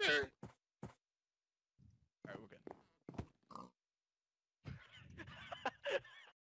There. Alright, we're good.